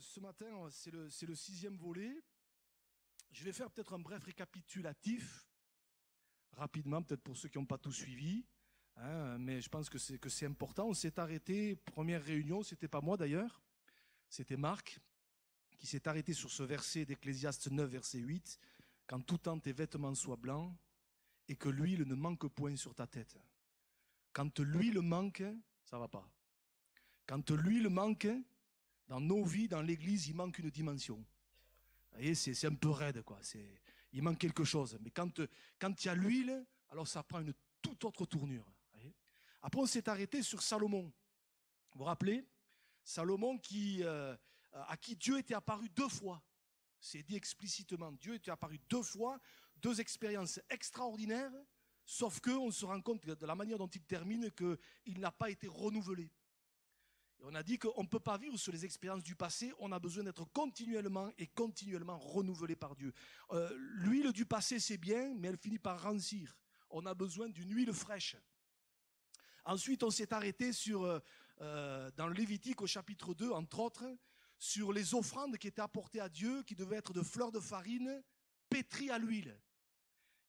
ce, matin, c'est le, sixième volet. Je vais faire peut-être un bref récapitulatif, rapidement, peut-être pour ceux qui n'ont pas tout suivi. hein, mais je pense que c'est, que c'est important. On s'est arrêté, première réunion, c'était pas moi d'ailleurs, c'était Marc, qui s'est arrêté sur ce verset d'Ecclésiaste 9, verset 8. Quand tout temps tes vêtements soient blancs et que l'huile ne manque point sur ta tête. Quand l'huile manque, ça va pas. Quand l'huile manque, dans nos vies, dans l'église, il manque une dimension. Vous voyez, c'est, un peu raide, quoi. Il manque quelque chose. Mais quand, il y a l'huile, alors ça prend une toute autre tournure. Après, on s'est arrêté sur Salomon. Vous vous rappelez? Salomon qui, euh, à qui Dieu était apparu deux fois. C'est dit explicitement. Dieu était apparu deux fois, deux expériences extraordinaires, sauf que on se rend compte de la manière dont il termine qu'il n'a pas été renouvelé. On a dit qu'on ne peut pas vivre sur les expériences du passé, on a besoin d'être continuellement et continuellement renouvelé par Dieu. Euh, l'huile du passé, c'est bien, mais elle finit par rancir. On a besoin d'une huile fraîche. Ensuite, on s'est arrêté euh, euh, dans le Lévitique au chapitre 2, entre autres, sur les offrandes qui étaient apportées à Dieu, qui devaient être de fleurs de farine pétries à l'huile.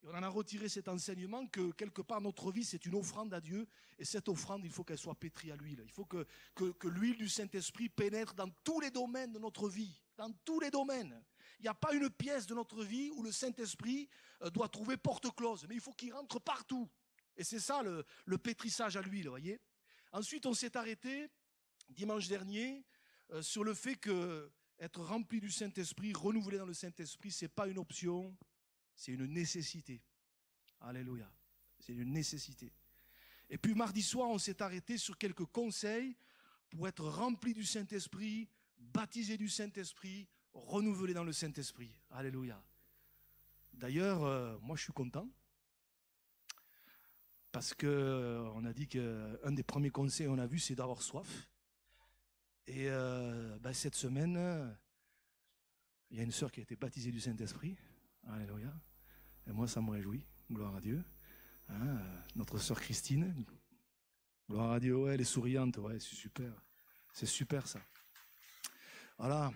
Et on en a retiré cet enseignement que quelque part notre vie c'est une offrande à Dieu et cette offrande il faut qu'elle soit pétrie à l'huile. Il faut que, que, l'huile du Saint-Esprit pénètre dans tous les domaines de notre vie, dans tous les domaines. Il n'y a pas une pièce de notre vie où le Saint-Esprit euh, doit trouver porte close, mais il faut qu'il rentre partout. Et c'est ça le, le pétrissage à l'huile, voyez. Ensuite on s'est arrêté dimanche dernier euh, sur le fait que être rempli du Saint-Esprit, renouvelé dans le Saint-Esprit, c'est pas une option, c'est une nécessité. Alléluia. C'est une nécessité. Et puis mardi soir, on s'est arrêté sur quelques conseils pour être rempli du Saint-Esprit, baptisé du Saint-Esprit, renouvelé dans le Saint-Esprit. Alléluia. D'ailleurs, euh, moi je suis content parce que euh, on a dit qu'un des premiers conseils qu'on a vu, c'est d'avoir soif. Et euh, ben, cette semaine, euh, il y a une sœur qui a été baptisée du Saint-Esprit. Alléluia. Et moi, ça me réjouit. Gloire à Dieu. Hein, euh, notre sœur Christine. Gloire à Dieu. Ouais, elle est souriante. Ouais, c'est super. C'est super ça. Voilà.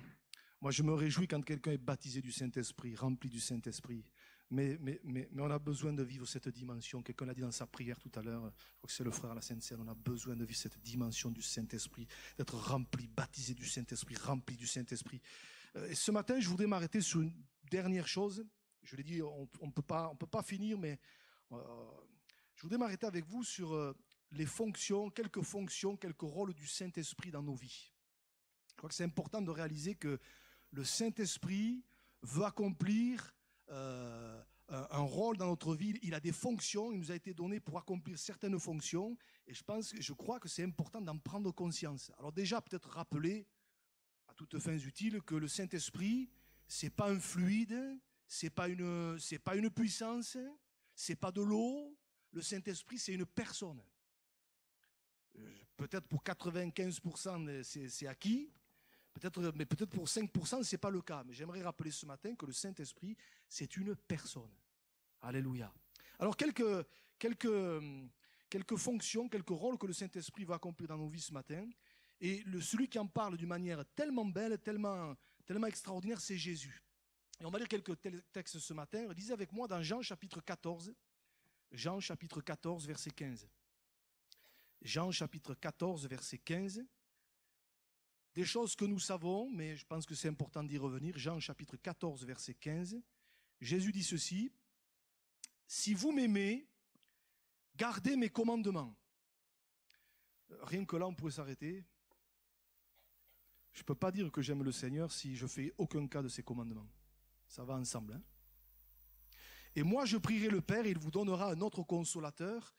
Moi, je me réjouis quand quelqu'un est baptisé du Saint-Esprit, rempli du Saint-Esprit. Mais, mais, mais, mais on a besoin de vivre cette dimension. Quelqu'un l'a dit dans sa prière tout à l'heure. Je crois que c'est le frère à la Sainte-Seine. On a besoin de vivre cette dimension du Saint-Esprit, d'être rempli, baptisé du Saint-Esprit, rempli du Saint-Esprit. Euh, Et ce matin, je voudrais m'arrêter sur une dernière chose. Je l'ai dit, on ne peut pas, finir, mais euh, je voudrais m'arrêter avec vous sur euh, les fonctions, quelques fonctions, quelques rôles du Saint-Esprit dans nos vies. Je crois que c'est important de réaliser que le Saint-Esprit veut accomplir euh, un un rôle dans notre vie. Il a des fonctions. Il nous a été donné pour accomplir certaines fonctions. Et je pense, je crois que c'est important d'en prendre conscience. Alors déjà, peut-être rappeler à toutes fins utiles que le Saint-Esprit, c'est pas un fluide, c'est pas pas une puissance, c'est pas de l'eau. Le Saint-Esprit, c'est une personne. Euh, Peut-être pour 95% c'est acquis, peut-être, mais peut-être pour 5% c'est pas le cas. Mais j'aimerais rappeler ce matin que le Saint-Esprit, c'est une personne. Alléluia. Alors quelques, quelques, quelques fonctions, quelques rôles que le Saint-Esprit va accomplir dans nos vies ce matin. Et celui qui en parle d'une manière tellement belle, tellement, tellement extraordinaire, c'est Jésus. Et on va lire quelques textes ce matin. Lisez avec moi dans Jean chapitre 14. Jean chapitre 14, verset 15. Jean chapitre 14, verset 15. Des choses que nous savons, mais je pense que c'est important d'y revenir. Jean chapitre 14, verset 15. Jésus dit ceci. Si vous m'aimez, gardez mes commandements. Rien que là, on pourrait s'arrêter. Je ne peux pas dire que j'aime le Seigneur si je fais aucun cas de ses commandements. Ça va ensemble. hein. Et moi, je prierai le Père il vous donnera un autre consolateur,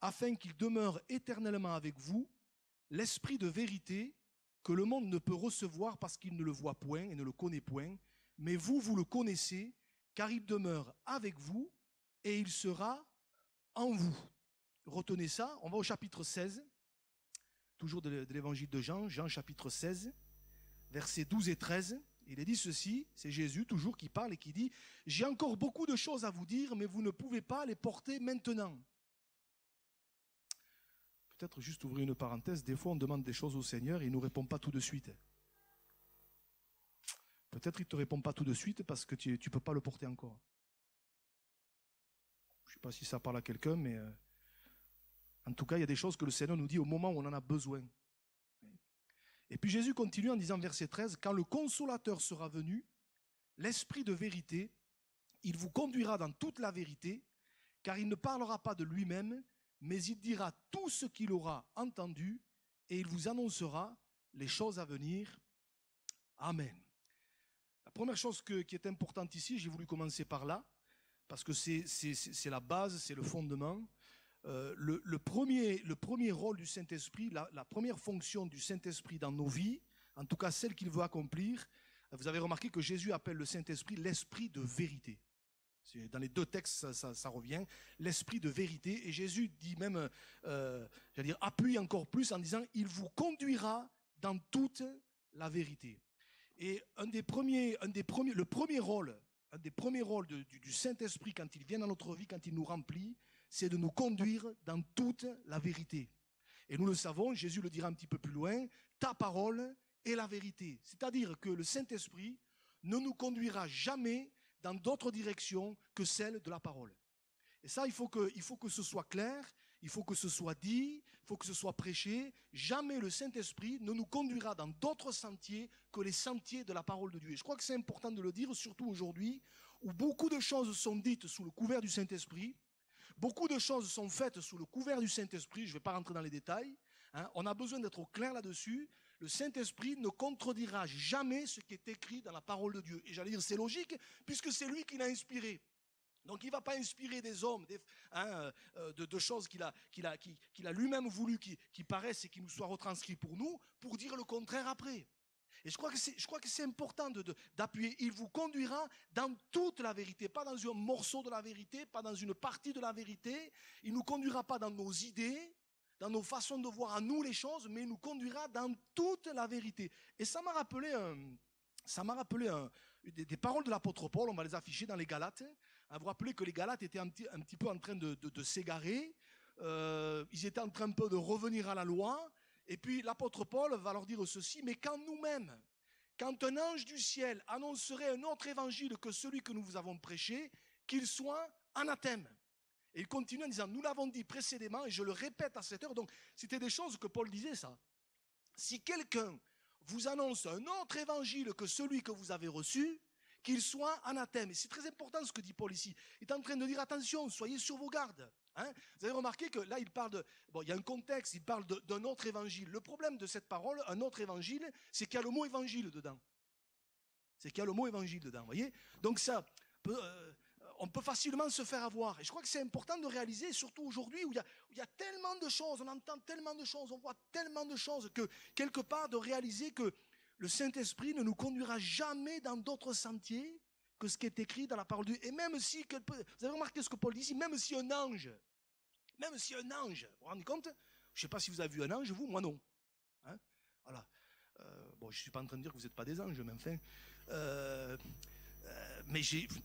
afin qu'il demeure éternellement avec vous, l'esprit de vérité que le monde ne peut recevoir parce qu'il ne le voit point et ne le connaît point, mais vous, vous le connaissez, car il demeure avec vous et il sera en vous. Retenez ça, on va au chapitre 16, toujours de de l'évangile de Jean, Jean chapitre 16, versets 12 et 13. Il est dit ceci, c'est Jésus toujours qui parle et qui dit, j'ai encore beaucoup de choses à vous dire, mais vous ne pouvez pas les porter maintenant. Peut-être juste ouvrir une parenthèse, des fois on demande des choses au Seigneur et il ne nous répond pas tout de suite. Peut-être il ne te répond pas tout de suite parce que tu ne peux pas le porter encore. Je ne sais pas si ça parle à quelqu'un, mais euh, en tout cas, il y a des choses que le Seigneur nous dit au moment où on en a besoin. Et puis Jésus continue en disant verset 13, Quand le consolateur sera venu, l'Esprit de vérité, il vous conduira dans toute la vérité, car il ne parlera pas de lui-même, mais il dira tout ce qu'il aura entendu, et il vous annoncera les choses à venir. Amen. La première chose qui est importante ici, j'ai voulu commencer par là, parce que c'est la base, c'est le fondement. Euh, le, premier, le premier rôle du Saint-Esprit, la, première fonction du Saint-Esprit dans nos vies, en tout cas celle qu'il veut accomplir, vous avez remarqué que Jésus appelle le Saint-Esprit l'Esprit de vérité. Dans les deux textes, ça, revient. L'esprit de vérité. Et Jésus dit même, euh, j'allais dire, appuie encore plus en disant, il vous conduira dans toute la vérité. Et un des premiers, un des premiers, le premier rôle, un des premiers rôles du Saint-Esprit quand il vient dans notre vie, quand il nous remplit, c'est de nous conduire dans toute la vérité. Et nous le savons, Jésus le dira un petit peu plus loin, ta parole est la vérité. C'est-à-dire que le Saint-Esprit ne nous conduira jamais dans d'autres directions que celle de la parole. Et ça, il faut que, il faut que ce soit clair, il faut que ce soit dit, il faut que ce soit prêché. Jamais le Saint-Esprit ne nous conduira dans d'autres sentiers que les sentiers de la parole de Dieu. Et je crois que c'est important de le dire, surtout aujourd'hui, où beaucoup de choses sont dites sous le couvert du Saint-Esprit, beaucoup de choses sont faites sous le couvert du Saint-Esprit, je ne vais pas rentrer dans les détails, hein. on a besoin d'être clair là-dessus, le Saint-Esprit ne contredira jamais ce qui est écrit dans la parole de Dieu. Et j'allais dire, c'est logique, puisque c'est lui qui l'a inspiré. Donc il ne va pas inspirer des hommes, hein, euh, de, choses qu'il a, lui-même voulu qui paraissent et qui nous soient retranscrits pour nous, pour dire le contraire après. Et je crois que c'est, important d'appuyer. il vous conduira dans toute la vérité, pas dans un morceau de la vérité, pas dans une partie de la vérité. Il nous conduira pas dans nos idées, dans nos façons de voir à nous les choses, mais il nous conduira dans toute la vérité. Et ça m'a rappelé ça m'a rappelé des, paroles de l'apôtre Paul, on va les afficher dans les Galates. Vous vous rappelez que les Galates étaient un petit, un petit peu en train de, s'égarer, euh, ils étaient en train un peu de revenir à la loi, et puis l'apôtre Paul va leur dire ceci, mais quand nous-mêmes, quand un ange du ciel annoncerait un autre évangile que celui que nous vous avons prêché, qu'il soit anathème. Et il continue en disant, nous l'avons dit précédemment, et je le répète à cette heure, donc c'était des choses que Paul disait ça. Si quelqu'un vous annonce un autre évangile que celui que vous avez reçu, qu'il soit anathème. Et c'est très important ce que dit Paul ici. Il est en train de dire attention, soyez sur vos gardes. Hein? vous avez remarqué que là, il parle de, bon, il y a un contexte, il parle d'un autre évangile. Le problème de cette parole, un autre évangile, c'est qu'il y a le mot évangile dedans. C'est qu'il y a le mot évangile dedans, voyez? Donc ça, euh, on peut facilement se faire avoir. Et je crois que c'est important de réaliser, surtout aujourd'hui où il, y a, tellement de choses, on entend tellement de choses, on voit tellement de choses, que quelque part de réaliser que le Saint-Esprit ne nous conduira jamais dans d'autres sentiers que ce qui est écrit dans la parole de Dieu. Et même si, vous avez remarqué ce que Paul dit ici, même si un ange, même si un ange, vous vous rendez compte? Je ne sais pas si vous avez vu un ange, vous, moi non. Hein? Voilà. Euh, bon, je ne suis pas en train de dire que vous n'êtes pas des anges, mais enfin. Euh, euh, mais,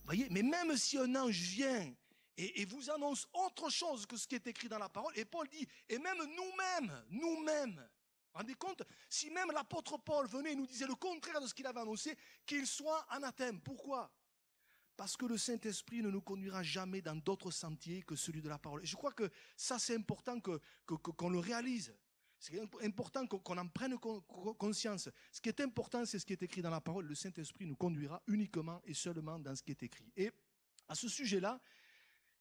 voyez, mais même si un ange vient et, vous annonce autre chose que ce qui est écrit dans la parole, et Paul dit, et même nous-mêmes, nous-mêmes, rendez compte? Si même l'apôtre Paul venait et nous disait le contraire de ce qu'il avait annoncé, qu'il soit anathème. Pourquoi? Parce que le Saint-Esprit ne nous conduira jamais dans d'autres sentiers que celui de la parole. Et je crois que ça, c'est important qu'on que, qu'on le réalise. C'est important qu'on en prenne conscience. Ce qui est important, c'est ce qui est écrit dans la parole. Le Saint-Esprit nous conduira uniquement et seulement dans ce qui est écrit. Et à ce sujet-là,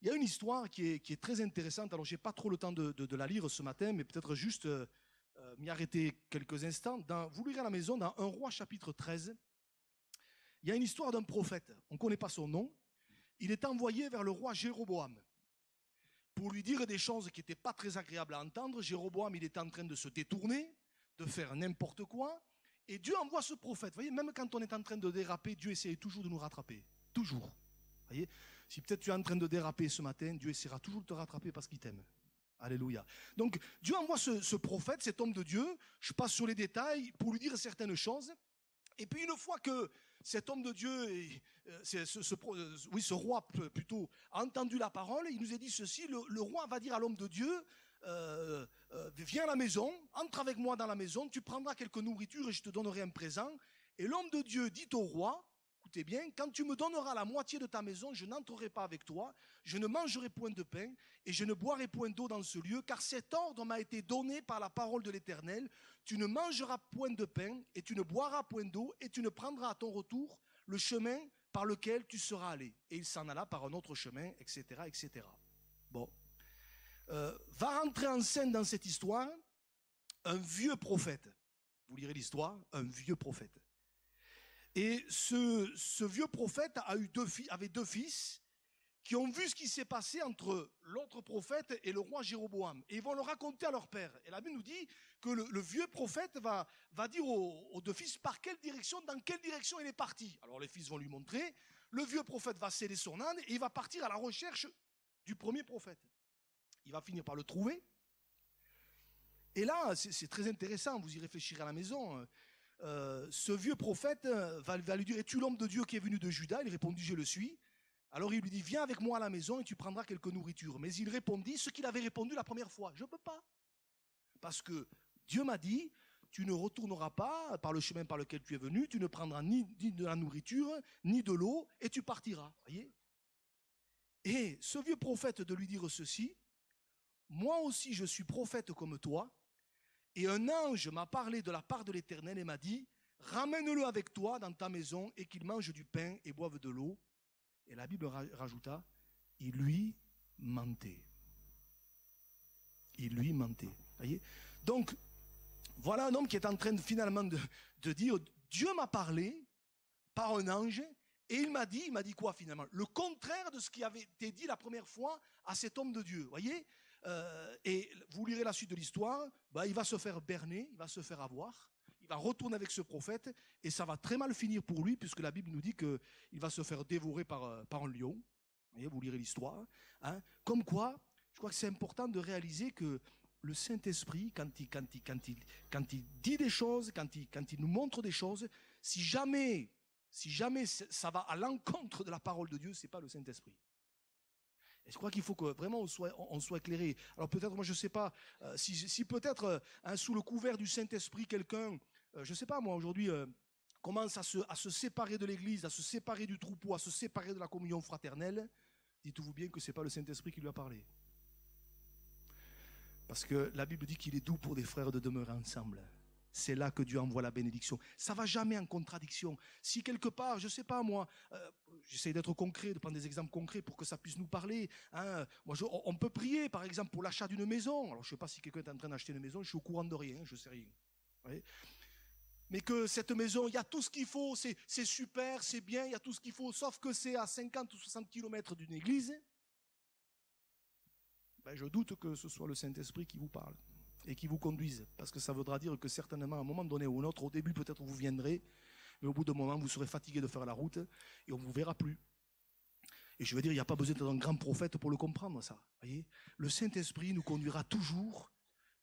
il y a une histoire qui est, très intéressante. Alors, j'ai pas trop le temps de, la lire ce matin, mais peut-être juste euh, euh, m'y arrêter quelques instants. Vous lirez à la maison, dans 1 roi chapitre 13, il y a une histoire d'un prophète. On ne connaît pas son nom. Il est envoyé vers le roi Jéroboam pour lui dire des choses qui n'étaient pas très agréables à entendre. Jéroboam, il était en train de se détourner, de faire n'importe quoi. Et Dieu envoie ce prophète. Vous voyez, même quand on est en train de déraper, Dieu essaie toujours de nous rattraper. Toujours. Vous voyez, si peut-être tu es en train de déraper ce matin, Dieu essaiera toujours de te rattraper parce qu'il t'aime. Alléluia. Donc Dieu envoie ce, prophète, cet homme de Dieu, je passe sur les détails, pour lui dire certaines choses. Et puis une fois que cet homme de Dieu, euh, euh, oui, ce roi plutôt, a entendu la parole, il nous a dit ceci, le, roi va dire à l'homme de Dieu, euh, viens à la maison, entre avec moi dans la maison, tu prendras quelques nourritures et je te donnerai un présent. Et l'homme de Dieu dit au roi, bien, quand tu me donneras la moitié de ta maison, je n'entrerai pas avec toi, je ne mangerai point de pain et je ne boirai point d'eau dans ce lieu, car cet ordre m'a été donné par la parole de l'Éternel. Tu ne mangeras point de pain et tu ne boiras point d'eau et tu ne prendras à ton retour le chemin par lequel tu seras allé. Et il s'en alla par un autre chemin, etc., etc. Bon. Euh, va rentrer en scène dans cette histoire un vieux prophète. Vous lirez l'histoire, un vieux prophète. Et ce, vieux prophète avait deux fils qui ont vu ce qui s'est passé entre l'autre prophète et le roi Jéroboam. Et ils vont le raconter à leur père. Et la Bible nous dit que le, vieux prophète va, dire aux, deux fils par quelle direction, dans quelle direction il est parti. Alors les fils vont lui montrer. Le vieux prophète va céder son âne et il va partir à la recherche du premier prophète. Il va finir par le trouver. Et là, c'est très intéressant, vous y réfléchirez à la maison. Euh, ce vieux prophète euh, va, lui dire, es-tu l'homme de Dieu qui est venu de Juda? Il répondit, je le suis. Alors il lui dit, viens avec moi à la maison et tu prendras quelques nourritures. Mais il répondit ce qu'il avait répondu la première fois, je ne peux pas. Parce que Dieu m'a dit, tu ne retourneras pas par le chemin par lequel tu es venu, tu ne prendras ni, de la nourriture, ni de l'eau, et tu partiras. Voyez? Et ce vieux prophète de lui dire ceci, moi aussi je suis prophète comme toi, et un ange m'a parlé de la part de l'Éternel et m'a dit, ramène-le avec toi dans ta maison et qu'il mange du pain et boive de l'eau. Et la Bible rajouta, il lui mentait. Il lui mentait. Voyez? Donc, voilà un homme qui est en train finalement de, dire, Dieu m'a parlé par un ange et il m'a dit, il m'a dit quoi finalement? Le contraire de ce qui avait été dit la première fois à cet homme de Dieu. Voyez? Euh, et vous lirez la suite de l'histoire, bah, il va se faire berner, il va se faire avoir, il va retourner avec ce prophète, et ça va très mal finir pour lui, puisque la Bible nous dit qu'il va se faire dévorer par, euh, par un lion. Voyez, vous lirez l'histoire. Hein. Comme quoi, je crois que c'est important de réaliser que le Saint-Esprit, quand il, quand, il, quand, il, quand il dit des choses, quand il, quand il nous montre des choses, si jamais, si jamais ça va à l'encontre de la parole de Dieu, c'est pas le Saint-Esprit. Et je crois qu'il faut que vraiment on soit, éclairé. Alors peut-être, moi je ne sais pas, euh, si, peut-être euh, sous le couvert du Saint-Esprit, quelqu'un, euh, je ne sais pas moi aujourd'hui, commence à se, à se séparer de l'Église, à se séparer du troupeau, à se séparer de la communion fraternelle, dites-vous bien que ce n'est pas le Saint-Esprit qui lui a parlé. Parce que la Bible dit qu'il est doux pour des frères de demeurer ensemble c'est là que Dieu envoie la bénédiction. Ça va jamais en contradiction. Si quelque part, je sais pas moi, euh, j'essaie d'être concret, de prendre des exemples concrets pour que ça puisse nous parler. Hein. On peut prier, par exemple, pour l'achat d'une maison. Alors, je sais pas si quelqu'un est en train d'acheter une maison, je suis au courant de rien, je sais rien. Mais que cette maison, il y a tout ce qu'il faut, c'est super, c'est bien, il y a tout ce qu'il faut, sauf que c'est à 50 ou 60 kilomètres d'une église. Ben, je doute que ce soit le Saint-Esprit qui vous parle et qui vous conduisent. Parce que ça voudra dire que certainement, à un moment donné ou un autre, au début peut-être vous viendrez, mais au bout d'un moment, vous serez fatigué de faire la route et on ne vous verra plus. Et je veux dire, il n'y a pas besoin d'être un grand prophète pour le comprendre, ça. Voyez? Le Saint-Esprit nous conduira toujours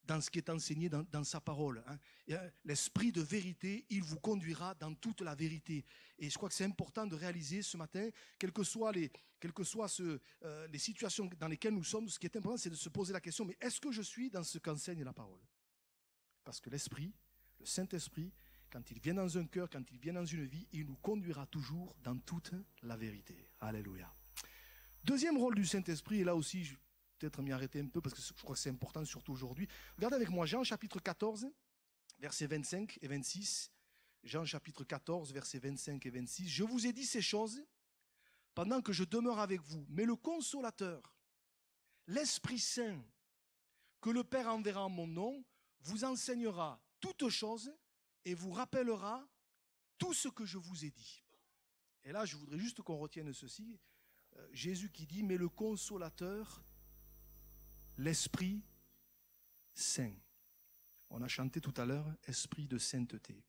dans ce qui est enseigné dans, sa parole. Hein. Euh, l'esprit de vérité, il vous conduira dans toute la vérité. Et je crois que c'est important de réaliser ce matin, quelles que soient les, euh, les situations dans lesquelles nous sommes, ce qui est important, c'est de se poser la question, mais est-ce que je suis dans ce qu'enseigne la parole? Parce que l'esprit, le Saint-Esprit, quand il vient dans un cœur, quand il vient dans une vie, il nous conduira toujours dans toute la vérité. Alléluia. Deuxième rôle du Saint-Esprit, et là aussi, je, peut-être m'y arrêter un peu parce que je crois que c'est important, surtout aujourd'hui. Regardez avec moi Jean chapitre 14, versets 25 et 26. Jean chapitre 14, versets 25 et 26. Je vous ai dit ces choses pendant que je demeure avec vous. Mais le consolateur, l'Esprit Saint, que le Père enverra en mon nom, vous enseignera toutes choses et vous rappellera tout ce que je vous ai dit. Et là, je voudrais juste qu'on retienne ceci. Euh, Jésus qui dit, mais le consolateur, l'Esprit Saint. On a chanté tout à l'heure Esprit de sainteté.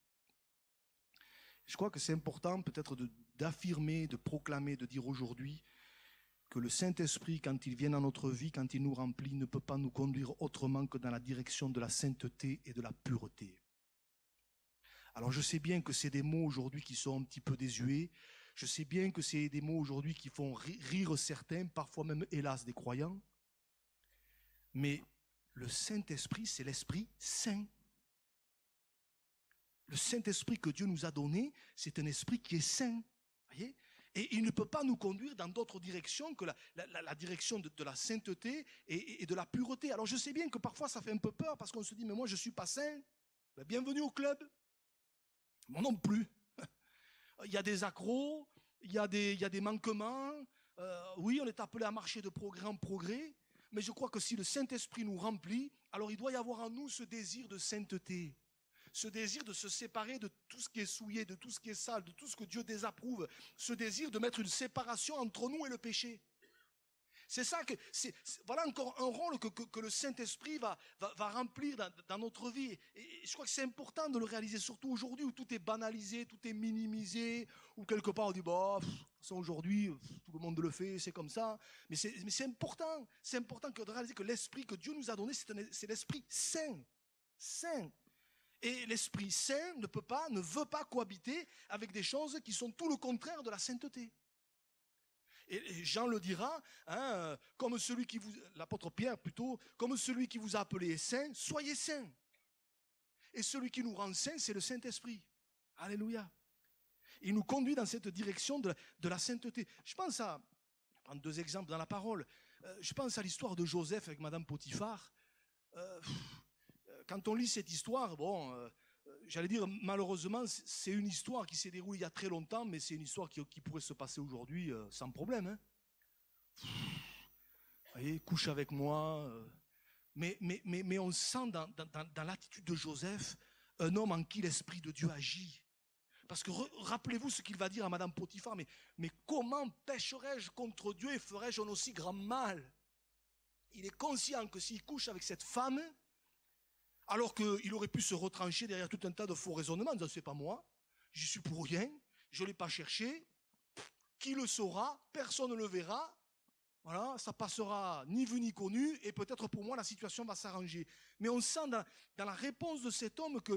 Je crois que c'est important peut-être d'affirmer, de, proclamer, de dire aujourd'hui que le Saint-Esprit, quand il vient dans notre vie, quand il nous remplit, ne peut pas nous conduire autrement que dans la direction de la sainteté et de la pureté. Alors je sais bien que c'est des mots aujourd'hui qui sont un petit peu désuets, je sais bien que c'est des mots aujourd'hui qui font rire certains, parfois même hélas des croyants, mais le Saint-Esprit, c'est l'Esprit Saint. Le Saint-Esprit que Dieu nous a donné, c'est un esprit qui est saint. Voyez? Et il ne peut pas nous conduire dans d'autres directions que la, direction de, la sainteté et, de la pureté. Alors je sais bien que parfois ça fait un peu peur parce qu'on se dit, mais moi je suis pas saint. Ben, bienvenue au club. Moi non plus. Il y a des accros, il y a des, il y a des manquements. Euh, oui, on est appelé à marcher de progrès en progrès. Mais je crois que si le Saint-Esprit nous remplit, alors il doit y avoir en nous ce désir de sainteté ce désir de se séparer de tout ce qui est souillé, de tout ce qui est sale, de tout ce que Dieu désapprouve, ce désir de mettre une séparation entre nous et le péché. C'est ça que, c'est, voilà encore un rôle que, le Saint-Esprit va, va, remplir dans, notre vie. Et je crois que c'est important de le réaliser, surtout aujourd'hui où tout est banalisé, tout est minimisé, où quelque part on dit, bah, aujourd'hui, tout le monde le fait, c'est comme ça. Mais c'est, mais c'est important, c'est important de réaliser que l'Esprit que Dieu nous a donné, c'est l'Esprit saint. Saint. Et l'Esprit Saint ne peut pas, ne veut pas cohabiter avec des choses qui sont tout le contraire de la sainteté. Et Jean le dira, hein, comme celui qui vous, l'apôtre Pierre plutôt, comme celui qui vous a appelé saint, soyez saint. Et celui qui nous rend saint, c'est le Saint-Esprit. Alléluia. Il nous conduit dans cette direction de la, sainteté. Je pense à, je deux exemples dans la parole, euh, je pense à l'histoire de Joseph avec Madame Potiphar. Euh, quand on lit cette histoire, bon, euh, j'allais dire, malheureusement, c'est une histoire qui s'est déroulée il y a très longtemps, mais c'est une histoire qui, pourrait se passer aujourd'hui euh, sans problème. Hein. Voyez, couche avec moi. Euh. mais, mais, mais, mais on sent dans, dans, l'attitude de Joseph un homme en qui l'Esprit de Dieu agit. Parce que rappelez-vous ce qu'il va dire à Madame Potiphar, mais, mais comment pécherais-je contre Dieu et ferais-je un aussi grand mal? Il est conscient que s'il couche avec cette femme, alors qu'il aurait pu se retrancher derrière tout un tas de faux raisonnements, ne c'est pas moi, j'y suis pour rien, je ne l'ai pas cherché, qui le saura, personne ne le verra, voilà, ça passera ni vu ni connu, et peut-être pour moi la situation va s'arranger. Mais on sent dans, dans, la réponse de cet homme que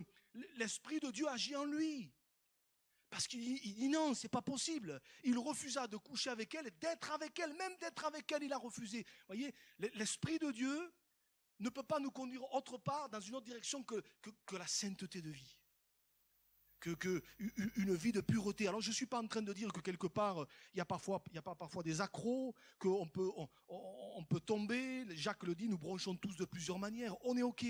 l'Esprit de Dieu agit en lui. Parce qu'il dit non, c'est pas possible. Il refusa de coucher avec elle, d'être avec elle, même d'être avec elle, il a refusé. Vous voyez, l'Esprit de Dieu ne peut pas nous conduire autre part dans une autre direction que, la sainteté de vie. Que, que, une vie de pureté. Alors je suis pas en train de dire que quelque part il y a parfois il y a pas parfois des accros, qu'on peut on, on, peut tomber. Jacques le dit, nous bronchons tous de plusieurs manières. On est ok.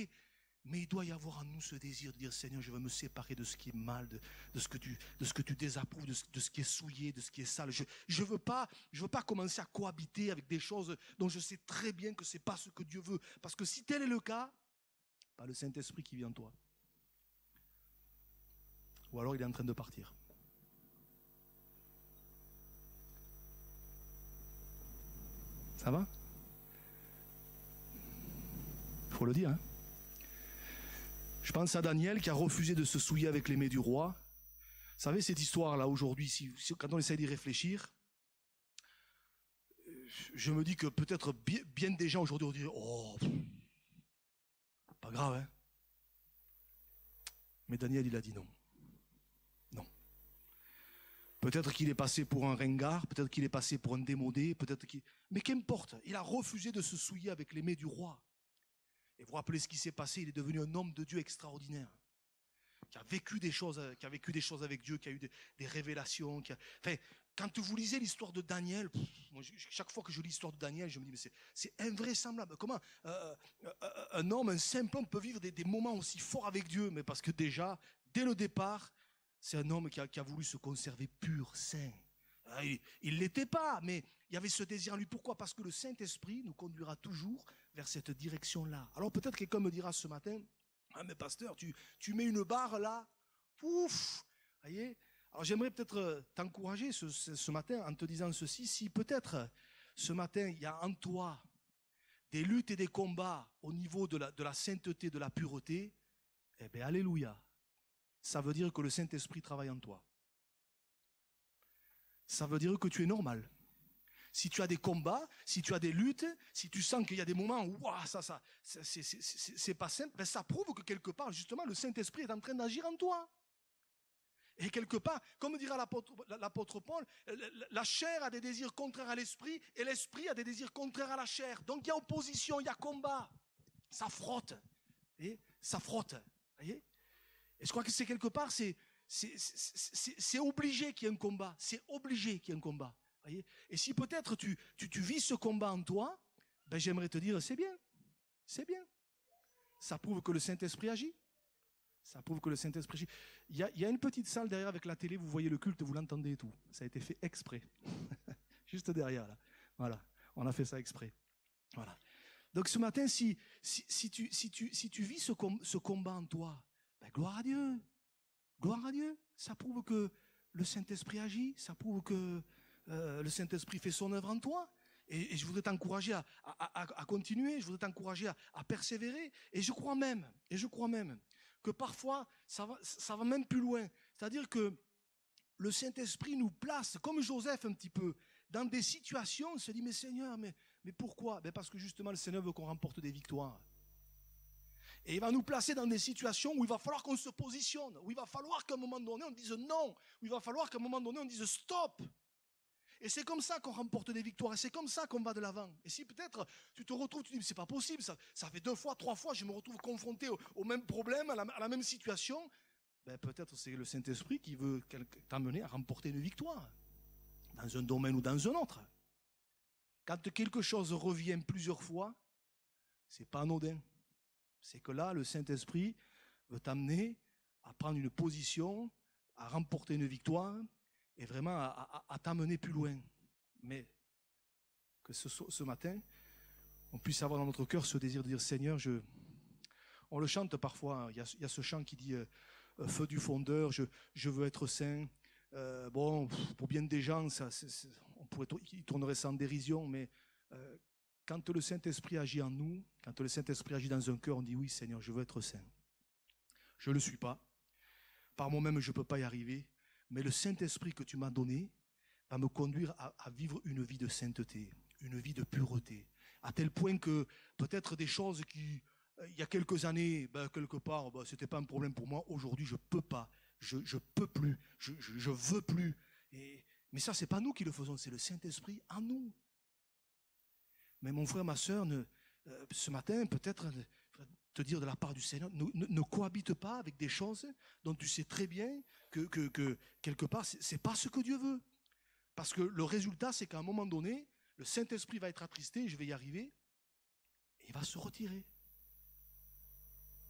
Mais il doit y avoir en nous ce désir de dire Seigneur, je veux me séparer de ce qui est mal, de, ce, que tu, de ce que tu désapprouves, de ce, qui est souillé, de ce qui est sale. Je ne veux, pas, je veux pas commencer à cohabiter avec des choses dont je sais très bien que ce n'est pas ce que Dieu veut. Parce que si tel est le cas, pas le Saint-Esprit qui vient en toi. Ou alors il est en train de partir. Ça va? Faut le dire, hein? Je pense à Daniel qui a refusé de se souiller avec les du roi. Vous savez, cette histoire-là, aujourd'hui, si, quand on essaie d'y réfléchir, je me dis que peut-être bien, des gens aujourd'hui vont dire Oh, pas grave, hein. Mais Daniel, il a dit non. Non. Peut-être qu'il est passé pour un ringard, peut-être qu'il est passé pour un démodé, peut-être qu'il. Mais qu'importe, il a refusé de se souiller avec les du roi. Et vous rappelez ce qui s'est passé, il est devenu un homme de Dieu extraordinaire, qui a vécu des choses, qui a vécu des choses avec Dieu, qui a eu des, révélations. Qui Enfin, quand vous lisez l'histoire de Daniel, chaque fois que je lis l'histoire de Daniel, je me dis, mais c'est invraisemblable. Comment euh, euh, euh, un homme, un simple homme peut vivre des, moments aussi forts avec Dieu? Mais parce que déjà, dès le départ, c'est un homme qui a, voulu se conserver pur, saint. Ah, il ne l'était pas, mais il y avait ce désir en lui. Pourquoi? Parce que le Saint-Esprit nous conduira toujours vers cette direction-là. Alors peut-être quelqu'un me dira ce matin, ah mais pasteur, tu, mets une barre là, ouf, voyez Alors j'aimerais peut-être euh, t'encourager ce, ce, matin en te disant ceci, si peut-être ce matin il y a en toi des luttes et des combats au niveau de la, de la sainteté, de la pureté, eh bien alléluia. Ça veut dire que le Saint-Esprit travaille en toi. Ça veut dire que tu es normal si tu as des combats, si tu as des luttes, si tu sens qu'il y a des moments où ça, ça, c'est pas simple, ben ça prouve que quelque part, justement, le Saint-Esprit est en train d'agir en toi. Et quelque part, comme dira l'apôtre Paul, la chair a des désirs contraires à l'esprit et l'esprit a des désirs contraires à la chair. Donc il y a opposition, il y a combat. Ça frotte. Ça frotte. Voyez? Et je crois que c'est quelque part, c'est obligé qu'il y ait un combat. C'est obligé qu'il y ait un combat. Et si peut-être tu, vis ce combat en toi, ben j'aimerais te dire, c'est bien. C'est bien. Ça prouve que le Saint-Esprit agit. Ça prouve que le Saint-Esprit agit. Il y, a, une petite salle derrière avec la télé, vous voyez le culte, vous l'entendez et tout. Ça a été fait exprès. Juste derrière, là. Voilà. On a fait ça exprès. Voilà. Donc ce matin, si, tu, vis ce, ce combat en toi, ben, gloire à Dieu. Gloire à Dieu. Ça prouve que le Saint-Esprit agit. Ça prouve que euh, le Saint-Esprit fait son œuvre en toi. Et, je voudrais t'encourager à, continuer, je voudrais t'encourager à, persévérer. Et je crois même, et je crois même, que parfois, ça va, ça va même plus loin. C'est-à-dire que le Saint-Esprit nous place, comme Joseph un petit peu, dans des situations, on se dit, mais Seigneur, mais, mais pourquoi? Ben Parce que justement, le Seigneur veut qu'on remporte des victoires. Et il va nous placer dans des situations où il va falloir qu'on se positionne, où il va falloir qu'à un moment donné on dise non, où il va falloir qu'à un moment donné on dise stop. Et c'est comme ça qu'on remporte des victoires, et c'est comme ça qu'on va de l'avant. Et si peut-être tu te retrouves, tu dis, c'est pas possible, ça, ça fait deux fois, trois fois, je me retrouve confronté au, même problème, à la, même situation, ben peut-être c'est le Saint-Esprit qui veut t'amener à remporter une victoire, dans un domaine ou dans un autre. Quand quelque chose revient plusieurs fois, c'est pas anodin. C'est que là, le Saint-Esprit veut t'amener à prendre une position, à remporter une victoire et vraiment à, t'amener plus loin. Mais que ce, matin, on puisse avoir dans notre cœur ce désir de dire Seigneur, je. On le chante parfois. Hein. Il, y a, ce chant qui dit euh, euh, Feu du fondeur, je, veux être saint. Euh, bon, pour bien des gens, ça, on pourrait, ils tourneraient en dérision, mais quand le Saint-Esprit agit en nous, quand le Saint-Esprit agit dans un cœur, on dit oui Seigneur, je veux être saint. Je ne le suis pas. Par moi-même, je ne peux pas y arriver. Mais le Saint-Esprit que tu m'as donné va me conduire à, vivre une vie de sainteté, une vie de pureté. À tel point que peut-être des choses qui, euh, il y a quelques années, ben, quelque part, ben, c'était pas un problème pour moi. Aujourd'hui, je peux pas. Je, je peux plus. Je, je, veux plus. Et, mais ça, c'est pas nous qui le faisons, c'est le Saint-Esprit en nous. Mais mon frère, ma ne, euh, ce matin, peut-être dire de la part du Seigneur, ne, cohabite pas avec des choses dont tu sais très bien que, que, que quelque part, c'est pas ce que Dieu veut. Parce que le résultat, c'est qu'à un moment donné, le Saint-Esprit va être attristé, je vais y arriver, et il va se retirer.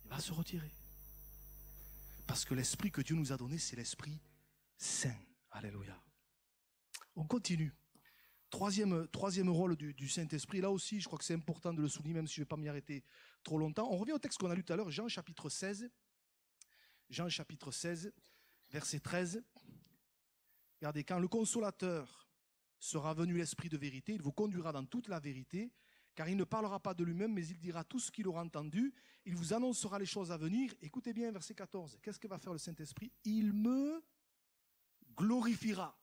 Il va se retirer. Parce que l'esprit que Dieu nous a donné, c'est l'esprit saint. Alléluia. On continue. Troisième, troisième rôle du, Saint-Esprit, là aussi, je crois que c'est important de le souligner, même si je ne vais pas m'y arrêter longtemps. On revient au texte qu'on a lu tout à l'heure, Jean chapitre 16. Jean chapitre 16, verset 13. Regardez, quand le consolateur sera venu l'Esprit de vérité, il vous conduira dans toute la vérité, car il ne parlera pas de lui-même, mais il dira tout ce qu'il aura entendu. Il vous annoncera les choses à venir. Écoutez bien, verset 14. Qu'est-ce que va faire le Saint-Esprit Il me glorifiera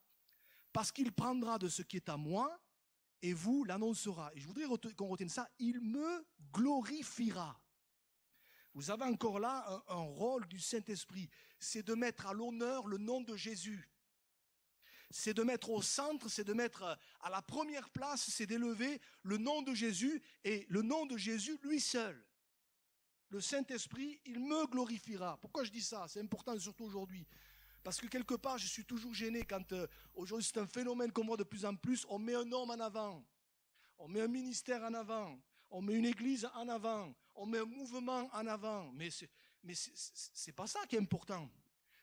parce qu'il prendra de ce qui est à moi et vous l'annoncera. Et je voudrais qu'on retienne ça, il me glorifiera. Vous avez encore là un, rôle du Saint-Esprit, c'est de mettre à l'honneur le nom de Jésus. C'est de mettre au centre, c'est de mettre à la première place, c'est d'élever le nom de Jésus et le nom de Jésus lui seul. Le Saint-Esprit, il me glorifiera. Pourquoi je dis ça? C'est important surtout aujourd'hui. Parce que quelque part, je suis toujours gêné quand euh, aujourd'hui c'est un phénomène qu'on voit de plus en plus. On met un homme en avant, on met un ministère en avant, on met une église en avant, on met un mouvement en avant. Mais c'est, mais c'est, pas ça qui est important.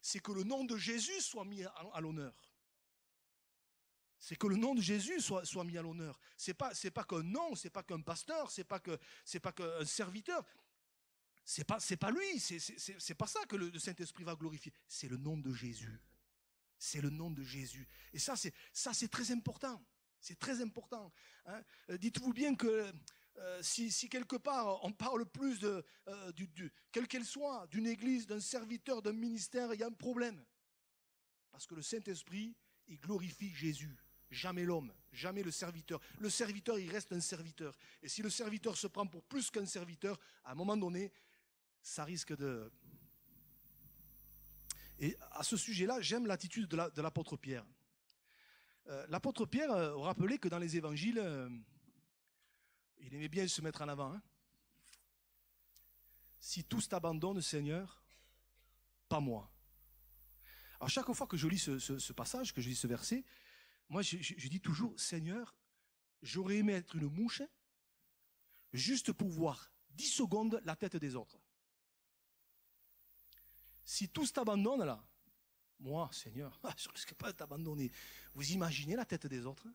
C'est que le nom de Jésus soit mis à, l'honneur. C'est que le nom de Jésus soit, mis à l'honneur. C'est pas, pas qu'un nom, c'est pas qu'un pasteur, c'est pas c'est pas qu'un serviteur. C'est pas, pas lui, c'est pas ça que le, Saint-Esprit va glorifier. C'est le nom de Jésus. C'est le nom de Jésus. Et ça, c'est, très important. C'est très important. Hein. Euh, dites-vous bien que euh, si, quelque part on parle plus de, euh, du, quelle qu'elle soit, d'une église, d'un serviteur, d'un ministère, il y a un problème. Parce que le Saint-Esprit, il glorifie Jésus, jamais l'homme, jamais le serviteur. Le serviteur, il reste un serviteur. Et si le serviteur se prend pour plus qu'un serviteur, à un moment donné, ça risque de... Et à ce sujet-là, j'aime l'attitude de l'apôtre Pierre. Euh, l'apôtre Pierre euh, rappelait que dans les évangiles, euh, il aimait bien se mettre en avant. Hein. si tous t'abandonnent, Seigneur, pas moi. Alors chaque fois que je lis ce, passage, que je lis ce verset, moi je, dis toujours, Seigneur, j'aurais aimé être une mouche juste pour voir 10 secondes la tête des autres. Si tous t'abandonnent là, moi, Seigneur, je ne risque pas de t'abandonner. Vous imaginez la tête des autres?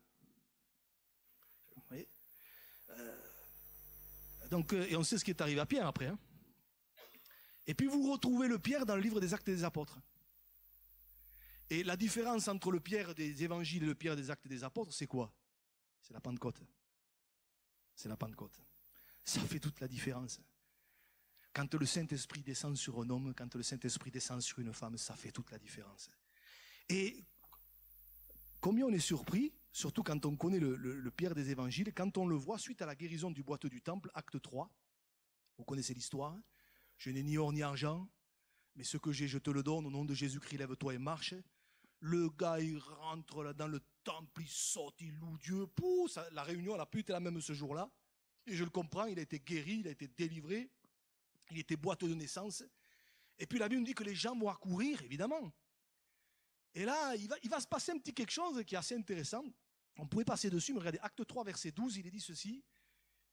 Vous euh, donc, euh, Et on sait ce qui est arrivé à Pierre après. Hein. et puis vous retrouvez le Pierre dans le livre des Actes des Apôtres. Et la différence entre le Pierre des évangiles et le Pierre des actes des apôtres, c'est quoi? C'est la Pentecôte. C'est la Pentecôte. Ça fait toute la différence. Quand le Saint-Esprit descend sur un homme, quand le Saint-Esprit descend sur une femme, ça fait toute la différence. Et combien on est surpris, surtout quand on connaît le, Pierre des évangiles, quand on le voit suite à la guérison du boiteux du temple, acte 3. Vous connaissez l'histoire. Hein je n'ai ni or ni argent, mais ce que j'ai, je te le donne. Au nom de Jésus-Christ, lève-toi et marche. Le gars, il rentre là dans le temple, il saute, il loue Dieu. Pouh, la réunion, elle a pu être la même ce jour-là. Et je le comprends, il a été guéri, il a été délivré. Il était boiteux de naissance. Et puis la Bible nous dit que les gens vont accourir, évidemment. Et là, il va, se passer un petit quelque chose qui est assez intéressant. On pouvait passer dessus, mais regardez, acte 3, verset 12, il est dit ceci.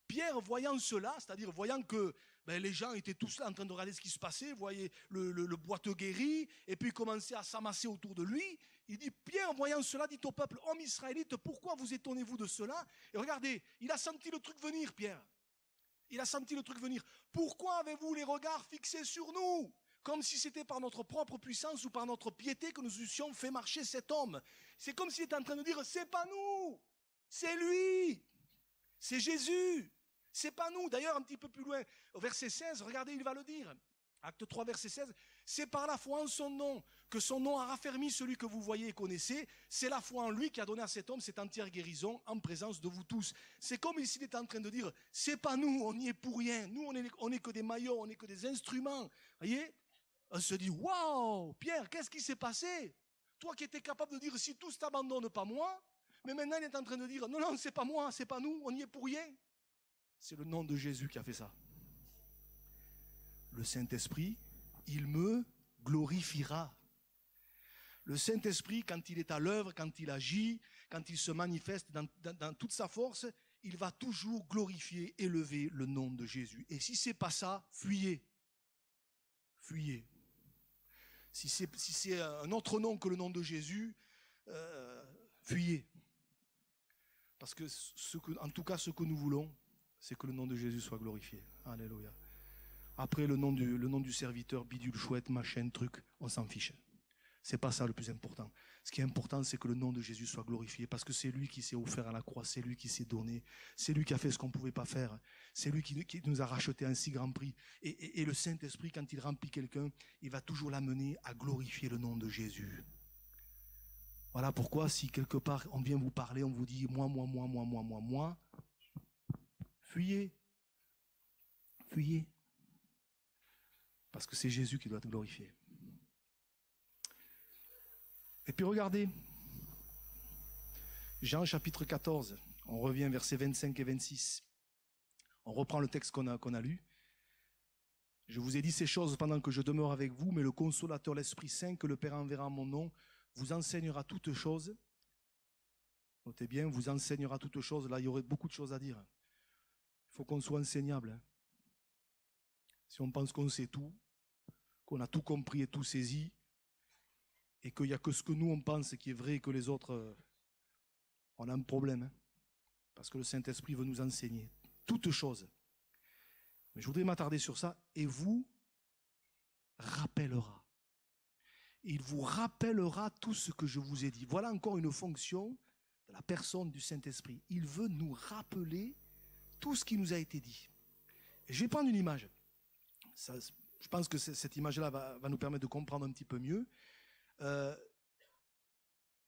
Pierre, voyant cela, c'est-à-dire voyant que ben, les gens étaient tous là en train de regarder ce qui se passait, voyez le, le, boiteux guéri, et puis commençait à s'amasser autour de lui, il dit, Pierre, voyant cela, dit au peuple, homme israélite, pourquoi vous étonnez-vous de cela? Et regardez, il a senti le truc venir, Pierre. Il a senti le truc venir. Pourquoi avez-vous les regards fixés sur nous? Comme si c'était par notre propre puissance ou par notre piété que nous eussions fait marcher cet homme. C'est comme s'il était en train de dire, c'est pas nous, c'est lui, c'est Jésus. C'est pas nous. D'ailleurs, un petit peu plus loin, au verset 16, regardez, il va le dire. Acte 3, verset 16. C'est par la foi en son nom que son nom a raffermi celui que vous voyez et connaissez. C'est la foi en lui qui a donné à cet homme cette entière guérison en présence de vous tous. C'est comme s'il était en train de dire, c'est pas nous, on n'y est pour rien. Nous, on n'est est que des maillots, on n'est que des instruments. Voyez? On se dit, waouh, Pierre, qu'est-ce qui s'est passé? Toi qui étais capable de dire, si tous t'abandonnent, pas moi. Mais maintenant, il est en train de dire, non, non, c'est pas moi, c'est pas nous, on n'y est pour rien. C'est le nom de Jésus qui a fait ça. Le Saint-Esprit, il me glorifiera. Le Saint-Esprit, quand il est à l'œuvre, quand il agit, quand il se manifeste dans, toute sa force, il va toujours glorifier, élever le nom de Jésus. Et si c'est pas ça, fuyez. Fuyez. Si c'est un autre nom que le nom de Jésus, euh, fuyez. Parce que, en tout cas, ce que nous voulons, c'est que le nom de Jésus soit glorifié. Alléluia. Après, le nom du serviteur, bidule, chouette, machin, truc, on s'en fiche. C'est pas ça le plus important. Ce qui est important, c'est que le nom de Jésus soit glorifié, parce que c'est lui qui s'est offert à la croix, c'est lui qui s'est donné, c'est lui qui a fait ce qu'on pouvait pas faire, c'est lui qui, nous a racheté un si grand prix. Et, et le Saint-Esprit, quand il remplit quelqu'un, il va toujours l'amener à glorifier le nom de Jésus. Voilà pourquoi si quelque part on vient vous parler, on vous dit moi, moi, moi, moi, moi, moi, moi, Fuyez. Fuyez. Parce que c'est Jésus qui doit être glorifié. Et puis regardez, Jean chapitre 14, on revient versets 25 et 26. On reprend le texte qu'on a, qu'on a lu. Je vous ai dit ces choses pendant que je demeure avec vous, mais le consolateur, l'Esprit Saint, que le Père enverra en mon nom, vous enseignera toutes choses. Notez bien, vous enseignera toutes choses. Là, il y aurait beaucoup de choses à dire. Il faut qu'on soit enseignable. Hein. Si on pense qu'on sait tout, qu'on a tout compris et tout saisi, et qu'il n'y a que ce que nous on pense qui est vrai et que les autres, euh, on a un problème. Hein. Parce que le Saint-Esprit veut nous enseigner toutes choses. Mais je voudrais m'attarder sur ça. Et vous rappellera. Il vous rappellera tout ce que je vous ai dit. Voilà encore une fonction de la personne du Saint-Esprit. Il veut nous rappeler tout ce qui nous a été dit. je vais prendre une image. je pense que cette image-là va, nous permettre de comprendre un petit peu mieux. Euh,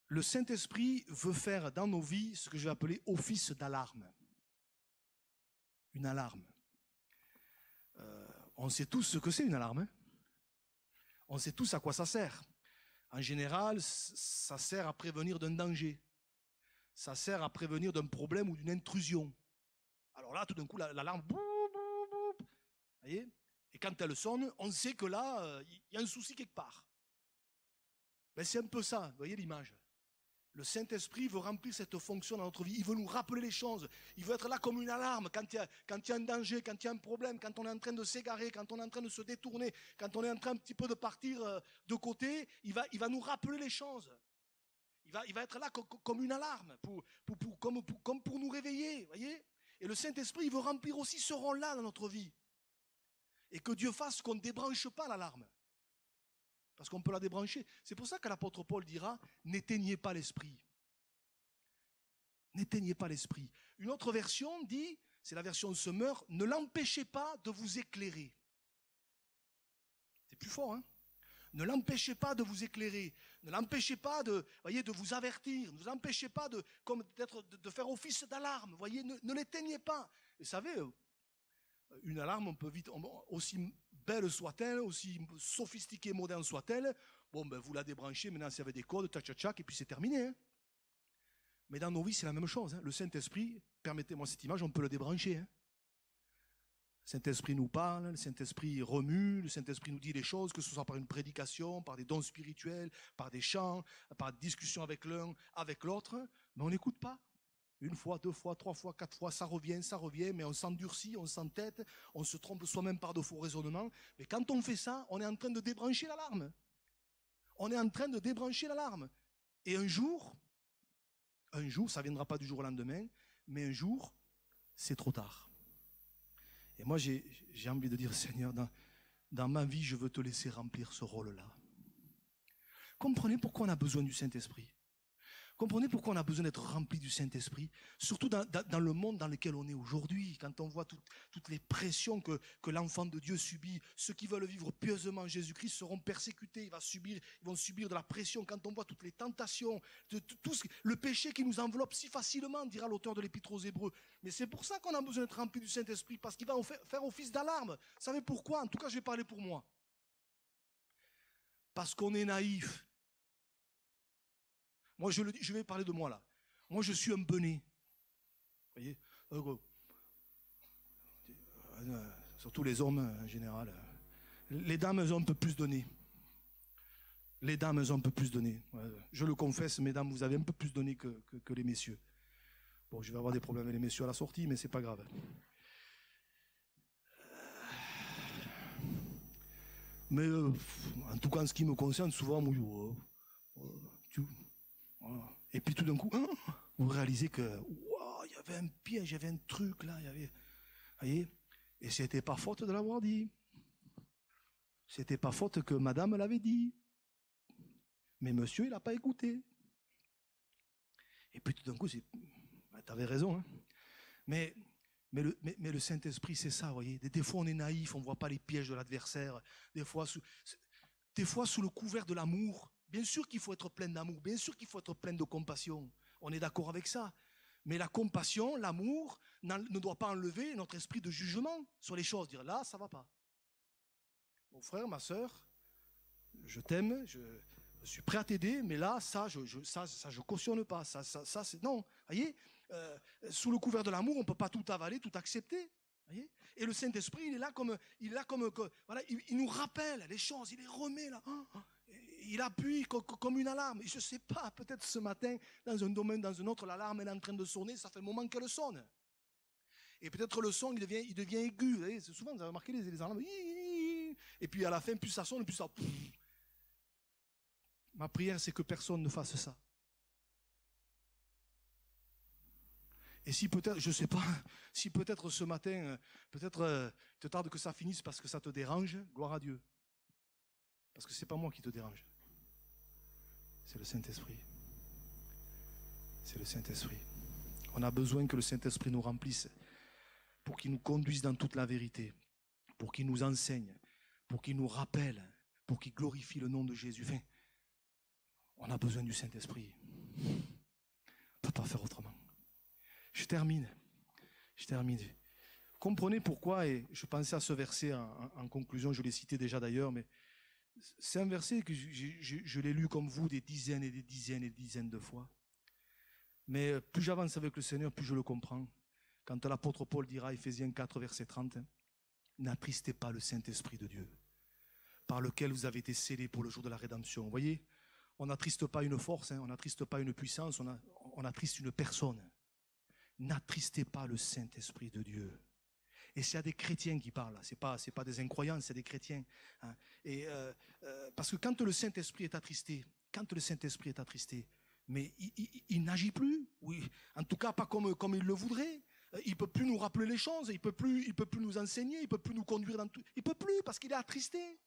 le Saint-Esprit veut faire dans nos vies ce que je vais appeler office d'alarme. Une alarme. Euh, on sait tous ce que c'est une alarme. Hein. on sait tous à quoi ça sert. En général, ça sert à prévenir d'un danger. Ça sert à prévenir d'un problème ou d'une intrusion. Alors là, tout d'un coup, l'alarme, voyez? Et quand elle sonne, on sait que là, euh, il y a un souci quelque part. Ben, c'est un peu ça, vous voyez l'image. Le Saint-Esprit veut remplir cette fonction dans notre vie. Il veut nous rappeler les choses. Il veut être là comme une alarme quand il y a, un danger, quand il y a un problème, quand on est en train de s'égarer, quand on est en train de se détourner, quand on est en train un petit peu de partir euh, de côté. Il va, il va nous rappeler les choses. Il va, être là comme une alarme, pour, comme, pour, nous réveiller. Voyez Et le Saint-Esprit, veut remplir aussi ce rôle-là dans notre vie. Et que Dieu fasse qu'on ne débranche pas l'alarme. Parce qu'on peut la débrancher. C'est pour ça que l'apôtre Paul dira, n'éteignez pas l'esprit. N'éteignez pas l'esprit. Une autre version dit, c'est la version de Semeur, ne l'empêchez pas de vous éclairer. C'est plus fort, hein Ne l'empêchez pas de vous éclairer. Ne l'empêchez pas de, voyez, de vous avertir. Ne l'empêchez pas de, comme d'être, de, faire office d'alarme. Voyez, ne, ne l'éteignez pas. Vous savez, une alarme, on peut vite, aussi belle soit-elle, aussi sophistiquée, moderne soit-elle, bon, ben, vous la débranchez, maintenant c'est avec des codes, tac, et puis c'est terminé. Hein. Mais dans nos vies, c'est la même chose. Hein. Le Saint-Esprit, permettez-moi cette image, on peut le débrancher. Hein. Le Saint-Esprit nous parle, le Saint-Esprit remue, le Saint-Esprit nous dit les choses, que ce soit par une prédication, par des dons spirituels, par des chants, par des discussions avec l'un, avec l'autre, mais on n'écoute pas. Une fois, deux fois, trois fois, quatre fois, ça revient, ça revient, mais on s'endurcit, on s'entête, on se trompe soi-même par de faux raisonnements. Mais quand on fait ça, on est en train de débrancher l'alarme. On est en train de débrancher l'alarme. Et un jour, un jour, ça viendra pas du jour au lendemain, mais un jour, c'est trop tard. Et moi, j'ai envie de dire, Seigneur, dans, dans ma vie, je veux te laisser remplir ce rôle-là. Comprenez pourquoi on a besoin du Saint-Esprit. Comprenez pourquoi on a besoin d'être rempli du Saint-Esprit, surtout dans, le monde dans lequel on est aujourd'hui, quand on voit toutes les pressions que, l'enfant de Dieu subit. Ceux qui veulent vivre pieusement Jésus-Christ seront persécutés, ils, vont subir de la pression. Quand on voit toutes les tentations, tout le péché qui nous enveloppe si facilement, dira l'auteur de l'Épître aux Hébreux. Mais c'est pour ça qu'on a besoin d'être rempli du Saint-Esprit, parce qu'il va faire office d'alarme. Vous savez pourquoi? En tout cas, je vais parler pour moi. Parce qu'on est naïf moi, je, le, je vais parler de moi là. Moi, je suis un benet. Vous voyez euh, euh, Surtout les hommes en général. Les dames ont un peu plus donné. Les dames ont un peu plus donné. Je le confesse, mesdames, vous avez un peu plus donné que, que, les messieurs. Bon, je vais avoir des problèmes avec les messieurs à la sortie, mais c'est pas grave. Mais euh, en tout cas, en ce qui me concerne, souvent, moi, tu, et puis tout d'un coup, hein, vous réalisez que, il y avait un piège, il y avait un truc là, il y avait, voyez, et c'était pas faute de l'avoir dit. C'était pas faute que madame l'avait dit. Mais monsieur, il n'a pas écouté. Et puis tout d'un coup, c'est, bah, avais raison, hein. Mais, le, Saint-Esprit, c'est ça, voyez. Des, fois, on est naïf, on voit pas les pièges de l'adversaire. Des fois, sous le couvert de l'amour, Bien sûr qu'il faut être plein d'amour, bien sûr qu'il faut être plein de compassion. On est d'accord avec ça. Mais la compassion, l'amour, ne doit pas enlever notre esprit de jugement sur les choses. Dire là, ça va pas. Mon frère, ma soeur, je t'aime, je, suis prêt à t'aider, mais là, ça, je, je cautionne pas. Ça, ça, non. Voyez, euh, sous le couvert de l'amour, on peut pas tout avaler, tout accepter. Voyez Et le Saint Esprit, il est là comme, il est là comme, voilà, il, nous rappelle les choses, il les remet là. Hein, hein il appuie comme une alarme. Je ne sais pas, peut-être ce matin, dans un domaine, dans un autre, l'alarme est en train de sonner, ça fait un moment qu'elle sonne. Et peut-être le son, il devient, aigu. C'est souvent, vous avez remarqué les, les alarmes. Et puis à la fin, plus ça sonne, plus ça... Ma prière, c'est que personne ne fasse ça. Et si peut-être, je sais pas, si peut-être ce matin, euh, peut-être euh, te tarde que ça finisse parce que ça te dérange, gloire à Dieu. Parce que ce n'est pas moi qui te dérange. C'est le Saint-Esprit. C'est le Saint-Esprit. On a besoin que le Saint-Esprit nous remplisse pour qu'il nous conduise dans toute la vérité, pour qu'il nous enseigne, pour qu'il nous rappelle, pour qu'il glorifie le nom de Jésus. Enfin, on a besoin du Saint-Esprit. On ne peut pas faire autrement. Je termine. Je termine. Comprenez pourquoi, et je pensais à ce verset en, en conclusion, je l'ai cité déjà d'ailleurs, mais c'est un verset que je, l'ai lu comme vous des dizaines et des dizaines et des dizaines de fois. Mais plus j'avance avec le Seigneur, plus je le comprends. Quand l'apôtre Paul dira, Ephésiens 4, verset 30, n'attristez pas le Saint-Esprit de Dieu, par lequel vous avez été scellés pour le jour de la rédemption. Vous voyez, on n'attriste pas une force, hein, on n'attriste pas une puissance, on, on attriste une personne. N'attristez pas le Saint-Esprit de Dieu. Et c'est à des chrétiens qui parlent. C'est pas, c'est pas des incroyants, c'est des chrétiens. Hein. Et euh, euh, parce que quand le Saint-Esprit est attristé, quand le Saint-Esprit est attristé, mais il, n'agit plus. Oui, en tout cas pas comme comme il le voudrait. Euh, il peut plus nous rappeler les choses. Il peut plus, il peut plus nous enseigner. Il peut plus nous conduire dans tout. Il peut plus parce qu'il est attristé.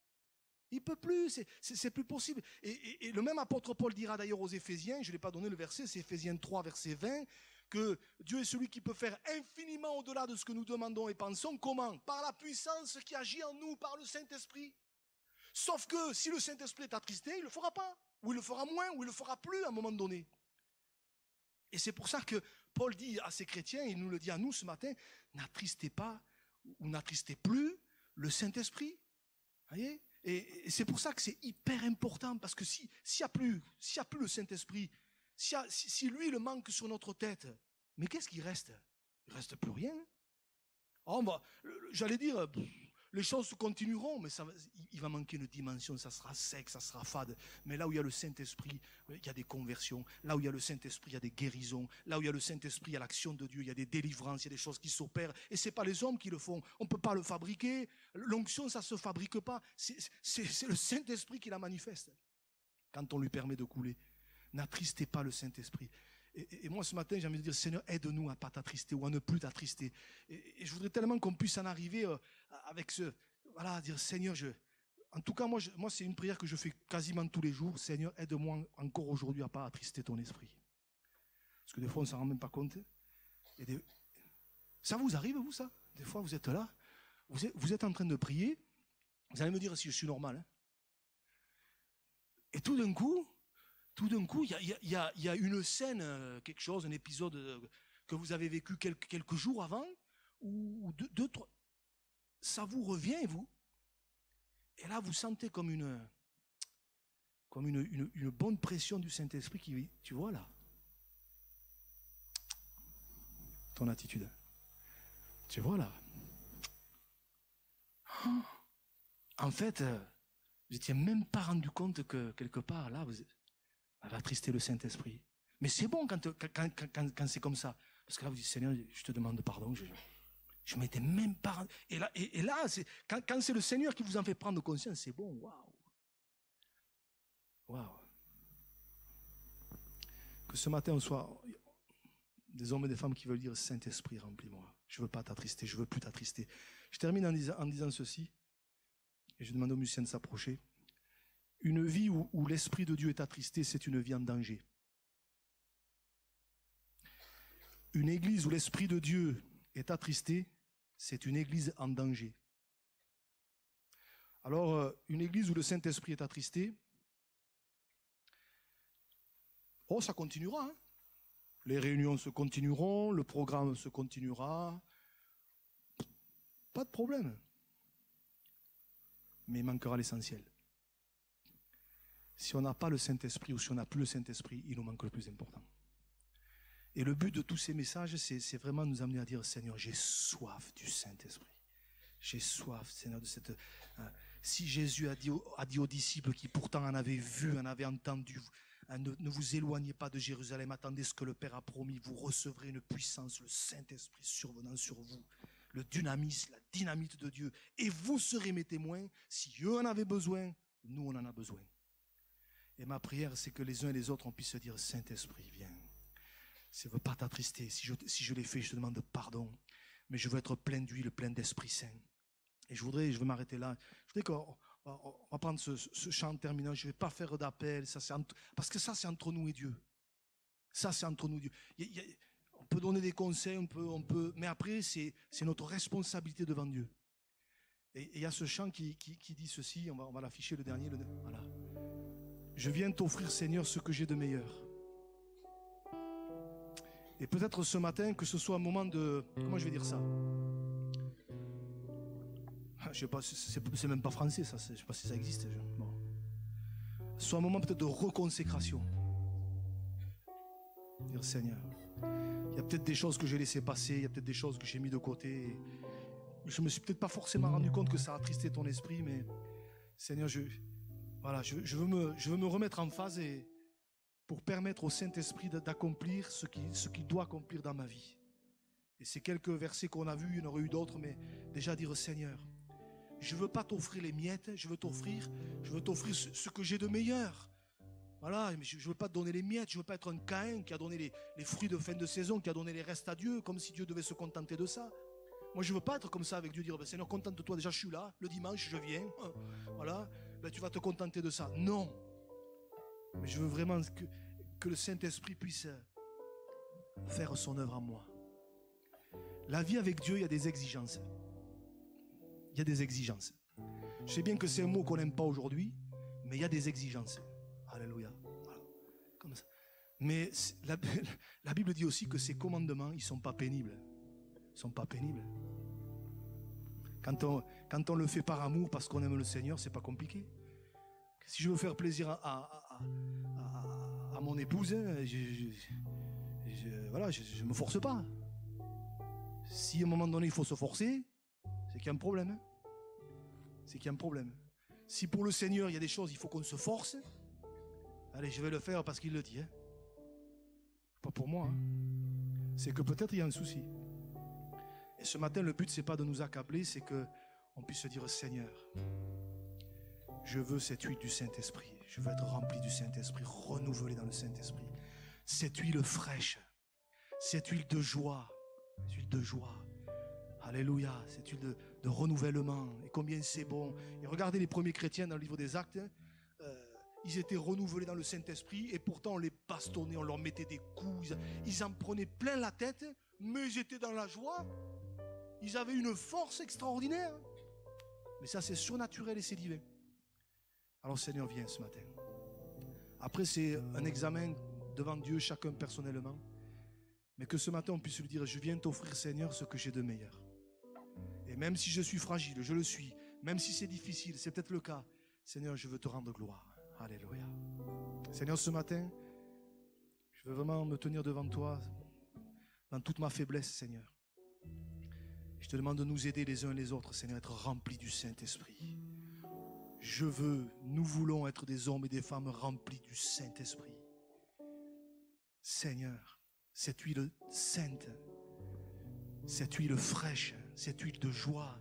Il peut plus, c'est, c'est, plus possible. Et, et, le même apôtre Paul dira d'ailleurs aux Éphésiens, je ne l'ai pas donné le verset, c'est Éphésiens 3, verset 20, que Dieu est celui qui peut faire infiniment au-delà de ce que nous demandons et pensons. Comment? Par la puissance qui agit en nous, par le Saint-Esprit. Sauf que si le Saint-Esprit est attristé, il ne le fera pas. Ou il le fera moins, ou il le fera plus à un moment donné. Et c'est pour ça que Paul dit à ses chrétiens, il nous le dit à nous ce matin, n'attristez pas ou n'attristez plus le Saint-Esprit. Voyez? Et, c'est pour ça que c'est hyper important, parce que s'il n'y a plus, s'il a plus le Saint-Esprit, si, lui, le manque sur notre tête, mais qu'est-ce qui reste? Il reste plus rien. Oh, j'allais dire, les choses continueront, mais ça, il va manquer une dimension, ça sera sec, ça sera fade. Mais là où il y a le Saint-Esprit, il y a des conversions. Là où il y a le Saint-Esprit, il y a des guérisons. Là où il y a le Saint-Esprit, il y a l'action de Dieu, il y a des délivrances, il y a des choses qui s'opèrent. Et c'est pas les hommes qui le font. On peut pas le fabriquer. L'onction, ça se fabrique pas. C'est le Saint-Esprit qui la manifeste quand on lui permet de couler. N'attristez pas le Saint-Esprit. Et, moi, ce matin, j'ai envie de dire, Seigneur, aide-nous à pas t'attrister ou à ne plus t'attrister. Et, je voudrais tellement qu'on puisse en arriver euh, avec ce, voilà, dire, Seigneur, je, en tout cas, moi, moi c'est une prière que je fais quasiment tous les jours. Seigneur, aide-moi encore aujourd'hui à pas attrister ton esprit. Parce que des fois, on s'en rend même pas compte. Et Ça vous arrive, vous, ça? Des fois, vous êtes là, vous êtes, vous êtes en train de prier. Vous allez me dire si je suis normal. Hein. Et tout d'un coup, tout d'un coup, il y a, une scène, euh, quelque chose, un épisode euh, que vous avez vécu quelques, jours avant, ou deux, trois, ça vous revient, vous. Et là, vous sentez comme une, comme une, une bonne pression du Saint-Esprit qui, tu vois là, ton attitude. Tu vois là. En fait, euh, vous n'étiez même pas rendu compte que quelque part, là, vous, elle va attrister le Saint-Esprit. Mais c'est bon quand, c'est comme ça. Parce que là, vous dites, Seigneur, je te demande pardon. Je, je m'étais même pas... Et là, quand, c'est le Seigneur qui vous en fait prendre conscience, c'est bon. Waouh. Waouh. Que ce matin, on soit des hommes et des femmes qui veulent dire, Saint-Esprit, remplis-moi. Je veux pas t'attrister, je veux plus t'attrister. Je termine en disant, en disant ceci. Et je demande aux musiciens de s'approcher. Une vie où, l'Esprit de Dieu est attristé, c'est une vie en danger. Une église où l'Esprit de Dieu est attristé, c'est une église en danger. Alors, euh, une église où le Saint-Esprit est attristé, oh, ça continuera. Hein. Les réunions se continueront, le programme se continuera. Pas de problème. Mais il manquera l'essentiel. Si on n'a pas le Saint-Esprit ou si on n'a plus le Saint-Esprit, il nous manque le plus important. Et le but de tous ces messages, c'est vraiment nous amener à dire, Seigneur, j'ai soif du Saint-Esprit. J'ai soif, Seigneur, de cette... Hein, si Jésus a dit, a dit aux disciples qui pourtant en avaient vu, en avaient entendu, hein, ne, ne, vous éloignez pas de Jérusalem, attendez ce que le Père a promis, vous recevrez une puissance, le Saint-Esprit survenant sur vous, le dynamisme, la dynamite de Dieu, et vous serez mes témoins. Si eux en avaient besoin, nous on en a besoin. Et ma prière, c'est que les uns et les autres, on puisse se dire, Saint-Esprit, viens. Je ne veux pas t'attrister. Si je, si je l'ai fait, je te demande pardon. Mais je veux être plein d'huile, plein d'Esprit Saint. Et je voudrais, je vais m'arrêter là. Je voudrais qu'on va prendre ce, chant terminant. Je ne vais pas faire d'appel. parce que ça, c'est entre nous et Dieu. Ça, c'est entre nous et Dieu. on peut donner des conseils, on peut, on peut, mais après, c'est notre responsabilité devant Dieu. Et il y a ce chant qui, qui, dit ceci, on va, on va l'afficher le dernier. Voilà. Je viens t'offrir, Seigneur, ce que j'ai de meilleur. Et peut-être ce matin, que ce soit un moment de... Comment je vais dire ça? Ah, Je sais pas, c'est même pas français ça, je sais pas si ça existe. Bon. Soit un moment peut-être de reconsécration. Dire Seigneur, il y a peut-être des choses que j'ai laissées passer, il y a peut-être des choses que j'ai mis de côté. je me suis peut-être pas forcément rendu compte que ça a attristé ton esprit, mais Seigneur, je, voilà, je, veux me, remettre en phase et pour permettre au Saint-Esprit d'accomplir ce qu'il doit accomplir dans ma vie. Et ces quelques versets qu'on a vus, il y en aurait eu d'autres, mais déjà dire Seigneur, je veux pas t'offrir les miettes, je veux t'offrir, je veux t'offrir ce, que j'ai de meilleur. Voilà, mais je ne veux pas te donner les miettes, je veux pas être un Caïn qui a donné les, les fruits de fin de saison, qui a donné les restes à Dieu, comme si Dieu devait se contenter de ça. Moi, je veux pas être comme ça avec Dieu, dire, ben, Seigneur, contente-toi, déjà je suis là, le dimanche, je viens, hein, voilà, ben, tu vas te contenter de ça. Non. Mais je veux vraiment que, que le Saint-Esprit puisse faire son œuvre en moi. La vie avec Dieu, il y a des exigences. Il y a des exigences. Je sais bien que c'est un mot qu'on n'aime pas aujourd'hui, mais il y a des exigences. Alléluia. Mais la, la Bible dit aussi que ces commandements, ils ne sont pas pénibles. Ils ne sont pas pénibles. Quand on, quand on le fait par amour, parce qu'on aime le Seigneur, c'est pas compliqué. Si je veux faire plaisir à, à- à- mon épouse, hein, je, je- je- voilà, je, me force pas. Si à un moment donné il faut se forcer, c'est qu'il y a un problème. hein. C'est qu'il y a un problème. Si pour le Seigneur il y a des choses, il faut qu'on se force, allez, je vais le faire parce qu'il le dit. hein. Pas pour moi. C'est que peut-être il y a un souci. Et ce matin, le but, c'est pas de nous accabler, c'est que on puisse se dire Seigneur, je veux cette huile du Saint-Esprit. Je veux être rempli du Saint-Esprit, renouvelé dans le Saint-Esprit. Cette huile fraîche, cette huile de joie, cette huile de joie. Alléluia, cette huile de, renouvellement. Et combien c'est bon. Et regardez les premiers chrétiens dans le livre des Actes. hein, euh, ils étaient renouvelés dans le Saint-Esprit et pourtant on les bastonnait, on leur mettait des coups. Ils en prenaient plein la tête, mais ils étaient dans la joie. Ils avaient une force extraordinaire. Mais ça, c'est surnaturel et c'est divin. Alors Seigneur, viens ce matin. Après, c'est un examen devant Dieu, chacun personnellement. Mais que ce matin, on puisse lui dire, je viens t'offrir, Seigneur, ce que j'ai de meilleur. Et même si je suis fragile, je le suis, même si c'est difficile, c'est peut-être le cas, Seigneur, je veux te rendre gloire. Alléluia. Seigneur, ce matin, je veux vraiment me tenir devant toi dans toute ma faiblesse, Seigneur. Je te demande de nous aider les uns les autres, Seigneur, à être remplis du Saint-Esprit. Je veux, nous voulons être des hommes et des femmes remplis du Saint-Esprit. Seigneur, cette huile sainte, cette huile fraîche, cette huile de joie,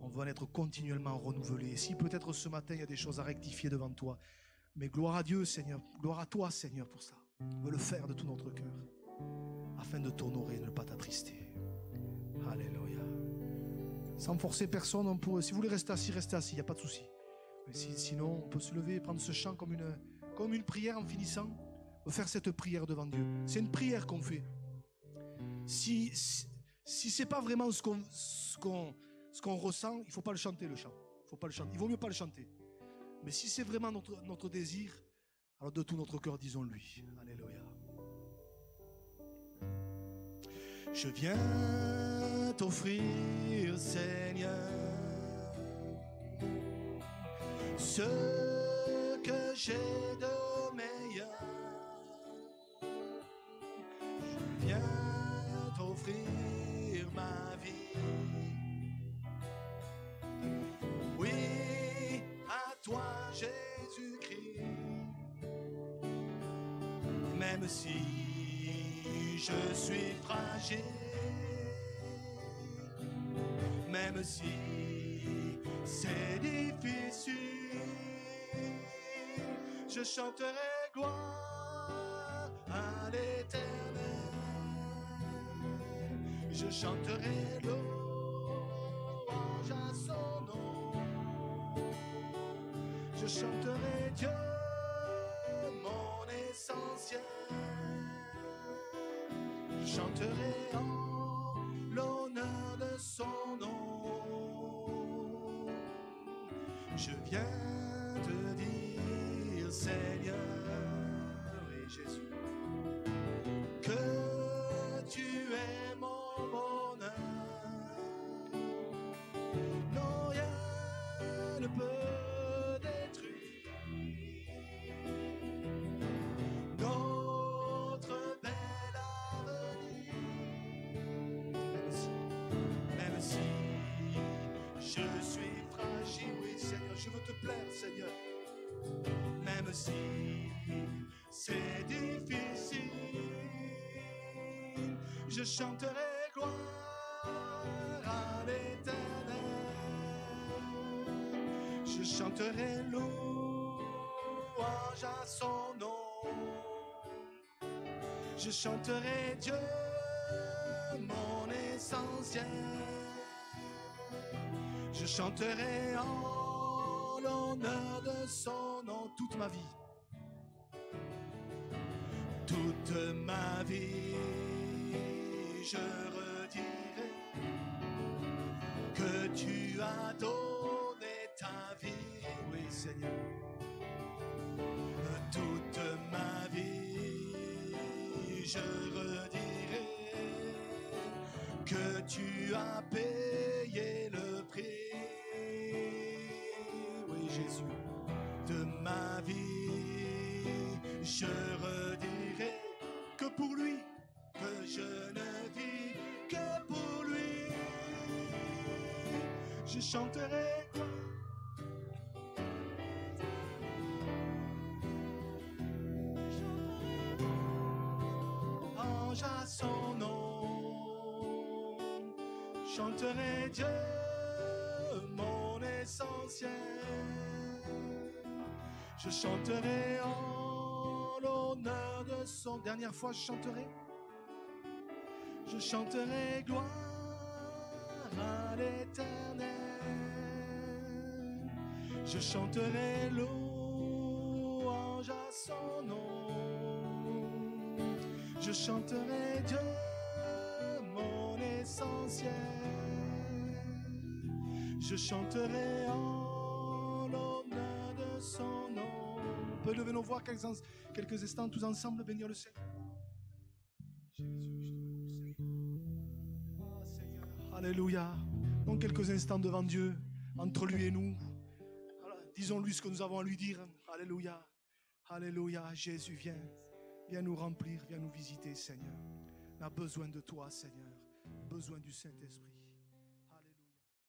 on va en être continuellement renouvelé. Et si peut-être ce matin il y a des choses à rectifier devant toi, mais gloire à Dieu, Seigneur, gloire à toi, Seigneur, pour ça. On veut le faire de tout notre cœur, afin de t'honorer, de ne pas t'attrister. Sans forcer personne, si vous voulez rester assis, restez assis, il n'y a pas de souci. Sinon, on peut se lever et prendre ce chant comme une, comme une prière en finissant, faire cette prière devant Dieu. C'est une prière qu'on fait. Si, si, si c'est pas vraiment ce qu'on ce qu'on ce qu'on ressent, il faut pas le chanter le chant. Faut pas le chanter. Il vaut mieux pas le chanter. Mais si c'est vraiment notre, notre désir, alors de tout notre cœur, disons-lui. Alléluia. Je viens t'offrir, Seigneur, ce que j'ai de meilleur. Je viens t'offrir ma vie. Oui, à toi, Jésus-Christ. Même si je suis fragile, même si c'est difficile, je chanterai gloire à l'éternel. Je chanterai louange à son nom. Je chanterai Dieu, mon essentiel. Je chanterai en Je viens te dire, Seigneur et Jésus, plaire, Seigneur. Même si c'est difficile, je chanterai gloire à l'éternel. Je chanterai louange à son nom. Je chanterai Dieu, mon essentiel. Je chanterai en de son nom toute ma vie. Toute ma vie, je redirai que tu as donné ta vie, oui Seigneur. Toute ma vie, je redirai que tu as payé Jésus, de ma vie, je redirai que pour lui, que je ne vis que pour lui. Je chanterai chanterai en l'honneur de son. Dernière fois, je chanterai. Je chanterai gloire à l'éternel. Je chanterai louange à son nom. Je chanterai Dieu, mon essentiel. Je chanterai en Lever nos voix quelques, ins- quelques instants tous ensemble, bénir le Seigneur. Ah, Seigneur. Alléluia. Donc quelques instants devant Dieu, entre lui et nous. Disons-lui ce que nous avons à lui dire. Alléluia. Alléluia. Jésus, viens. Viens nous remplir, viens nous visiter, Seigneur. On a besoin de toi, Seigneur. Besoin du Saint-Esprit.